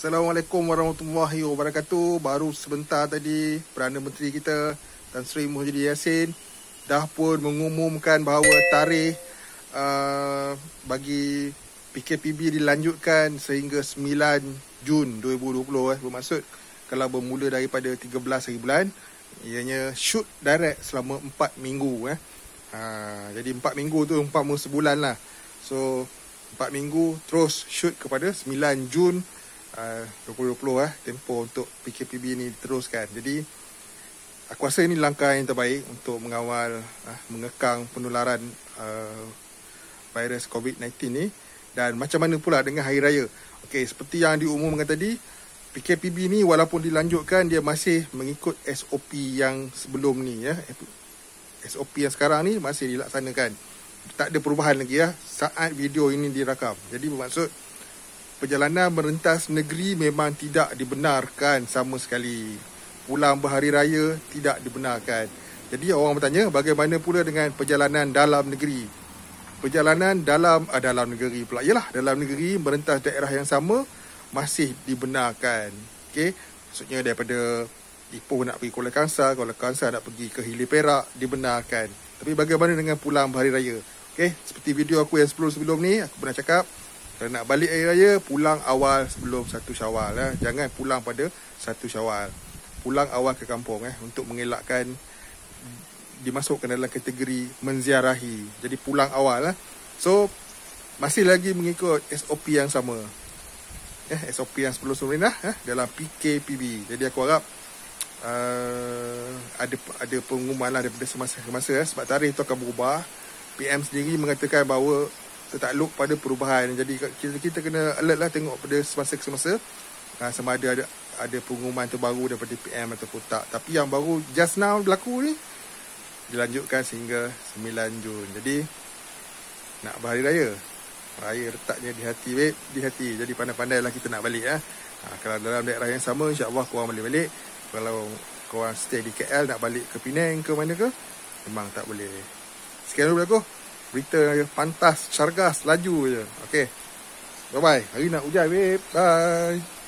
Assalamualaikum warahmatullahi wabarakatuh. Baru sebentar tadi Perdana Menteri kita Tan Sri Muhyiddin Yassin dah pun mengumumkan bahawa tarikh uh, bagi PKPB dilanjutkan sehingga 9 Jun 2020 eh bermaksud kalau bermula daripada 13 hari bulan ianya shoot direct selama 4 minggu eh. Ha, jadi 4 minggu tu 4 minggu sebulan lah. So 4 minggu terus shoot kepada 9 Jun uh, 2020 eh tempoh untuk PKPB ni diteruskan. Jadi aku rasa ini langkah yang terbaik untuk mengawal uh, mengekang penularan uh, virus COVID-19 ni dan macam mana pula dengan hari raya. Okey, seperti yang diumumkan tadi, PKPB ni walaupun dilanjutkan dia masih mengikut SOP yang sebelum ni ya. SOP yang sekarang ni masih dilaksanakan. Tak ada perubahan lagi ya saat video ini dirakam. Jadi bermaksud perjalanan merentas negeri memang tidak dibenarkan sama sekali. Pulang berhari raya tidak dibenarkan. Jadi orang bertanya bagaimana pula dengan perjalanan dalam negeri? Perjalanan dalam ah, dalam negeri pula. Yalah, dalam negeri merentas daerah yang sama masih dibenarkan. Okey, maksudnya daripada Ipoh nak pergi Kuala Kangsar, Kuala Kangsar nak pergi ke Hilir Perak dibenarkan. Tapi bagaimana dengan pulang berhari raya? Okey, seperti video aku yang sebelum-sebelum ni aku pernah cakap kalau nak balik hari raya, pulang awal sebelum satu syawal. Eh. Jangan pulang pada satu syawal. Pulang awal ke kampung eh, untuk mengelakkan dimasukkan dalam kategori menziarahi. Jadi pulang awal. Eh. So, masih lagi mengikut SOP yang sama. Eh, SOP yang sebelum-sebelum ni lah, eh, dalam PKPB. Jadi aku harap uh, ada ada pengumuman lah daripada semasa ke masa. Eh, sebab tarikh itu akan berubah. PM sendiri mengatakan bahawa tertakluk pada perubahan. Jadi kita kita kena alert lah tengok pada semasa ke semasa ha, sama ada ada ada pengumuman terbaru daripada PM ataupun tak. Tapi yang baru just now berlaku ni dilanjutkan sehingga 9 Jun. Jadi nak berhari raya. Raya letaknya di hati babe, di hati. Jadi pandai-pandailah kita nak balik ya. Ha, kalau dalam daerah yang sama insya-Allah kau boleh balik. Kalau kau stay di KL nak balik ke Penang ke mana ke? Memang tak boleh. Sekian dulu aku berita pantas, syargas, laju je. Okay. Bye-bye. Hari nak hujan, babe. Bye.